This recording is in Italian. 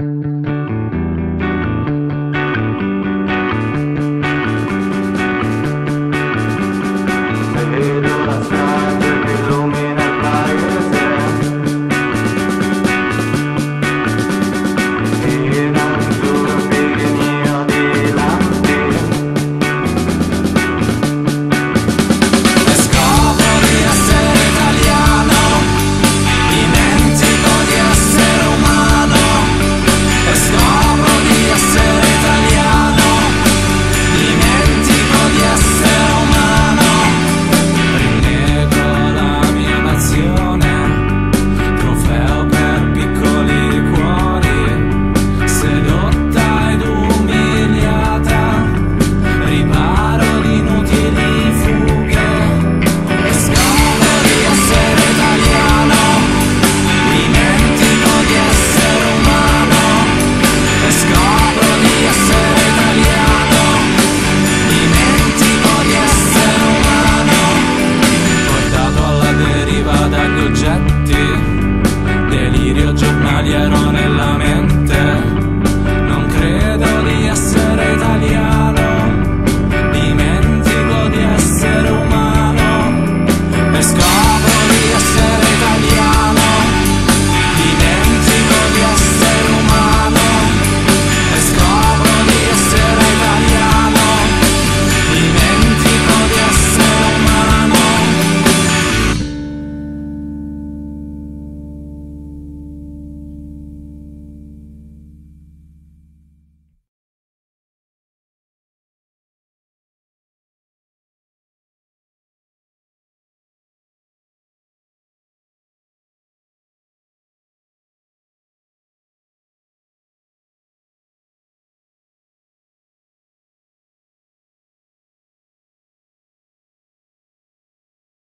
Mm-hmm. l'italia ero nella mia